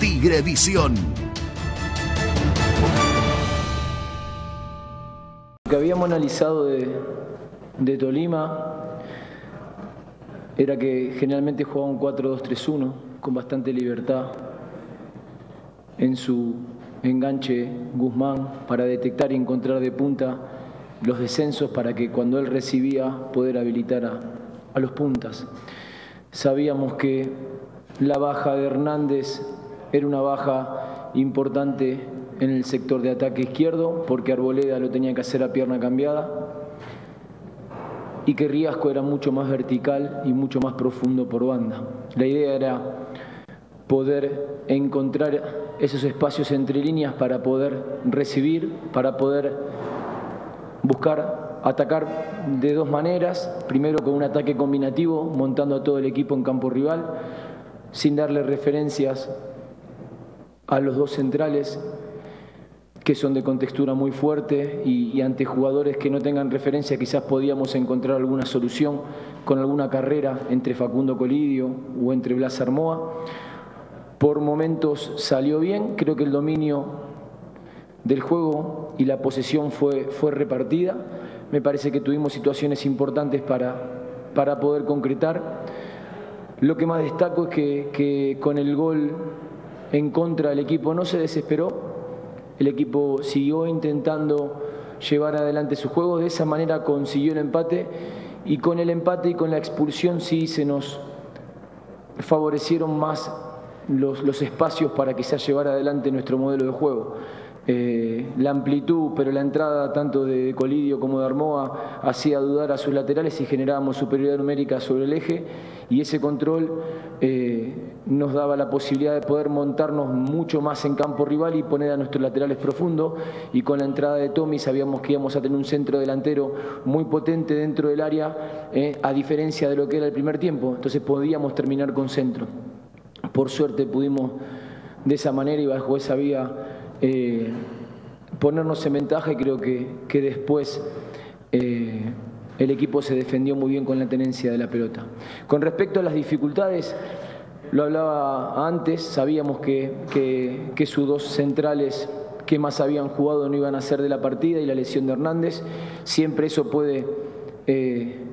Tigre Visión. Lo que habíamos analizado de, Tolima era que generalmente jugaba un 4-2-3-1 con bastante libertad en su enganche Guzmán para detectar y encontrar de punta los descensos para que cuando él recibía poder habilitar a los puntas. Sabíamos que la baja de Hernández era una baja importante en el sector de ataque izquierdo porque Arboleda lo tenía que hacer a pierna cambiada y que Riasco era mucho más vertical y mucho más profundo por banda. La idea era poder encontrar esos espacios entre líneas para poder recibir, para poder buscar atacar de dos maneras, primero con un ataque combinativo, montando a todo el equipo en campo rival, sin darle referencias a los dos centrales que son de contextura muy fuerte y, ante jugadores que no tengan referencia quizás podíamos encontrar alguna solución con alguna carrera entre Facundo Colidio o entre Blas Armoa por momentos salió bien, creo que el dominio del juego y la posesión fue, fue repartida. Me parece que tuvimos situaciones importantes para, para poder concretar. Lo que más destaco es que, que con el gol en contra el equipo. No se desesperó, el equipo siguió intentando llevar adelante su juego, de esa manera consiguió el empate. Y con el empate y con la expulsión sí se nos favorecieron más los, los espacios para quizás llevar adelante nuestro modelo de juego. Eh, la amplitud, pero la entrada tanto de Colidio como de Armoa hacía dudar a sus laterales y generábamos superioridad numérica sobre el eje y ese control eh, nos daba la posibilidad de poder montarnos mucho más en campo rival y poner a nuestros laterales profundos y con la entrada de Tommy sabíamos que íbamos a tener un centro delantero muy potente dentro del área eh, a diferencia de lo que era el primer tiempo, entonces podíamos terminar con centro. Por suerte pudimos de esa manera y bajo esa vía eh, ponernos en ventaja y creo que, que después eh, el equipo se defendió muy bien con la tenencia de la pelota. Con respecto a las dificultades, lo hablaba antes, sabíamos que, que, sus dos centrales que más habían jugado no iban a ser de la partida y la lesión de Hernández, siempre eso puede... Eh,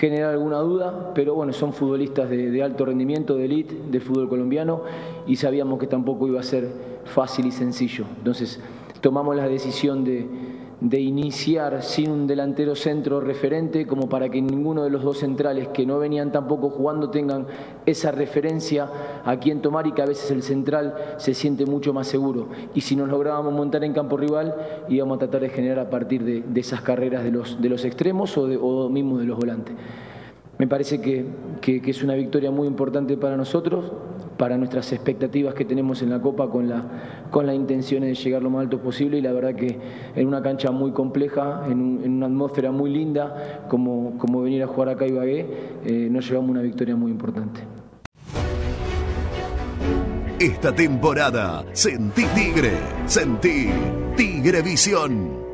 generar alguna duda, pero bueno, son futbolistas de, de, alto rendimiento, de elite, del fútbol colombiano, y sabíamos que tampoco iba a ser fácil y sencillo. Entonces, tomamos la decisión de, de iniciar sin un delantero centro referente, como para que ninguno de los dos centrales que no venían tampoco jugando tengan esa referencia a quien tomar y que a veces el central se siente mucho más seguro. Y si nos lográbamos montar en campo rival, íbamos a tratar de generar a partir de, de esas carreras de los, de los extremos o, de, o mismo de los volantes. Me parece que, que, que, es una victoria muy importante para nosotros, para nuestras expectativas que tenemos en la Copa con la, con la intención de llegar lo más alto posible y la verdad que en una cancha muy compleja, en, un, en una atmósfera muy linda, como, como venir a jugar acá a Ibagué, eh, nos llevamos una victoria muy importante. Esta temporada, sentí Tigre, sentí Tigre Visión.